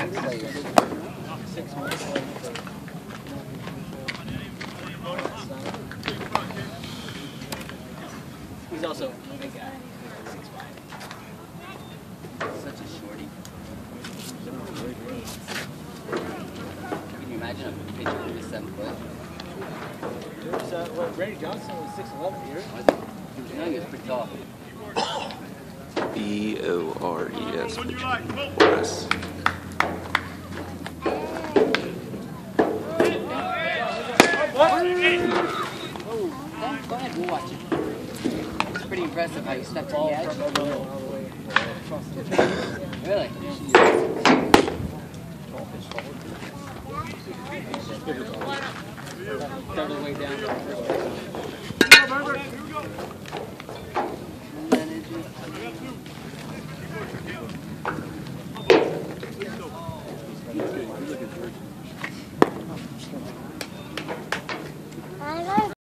He's also a big guy. Six five. Such a shorty. Can you imagine a pitcher who is seven foot? There's, uh, well, Randy Johnson was six eleven here. Was it? He was young, he was pretty tall. B O R E S. Boris. Yeah, oh, go ahead, we'll watch it. It's pretty impressive how you stepped on the edge. From Oklahoma all the way across the Really? Third way down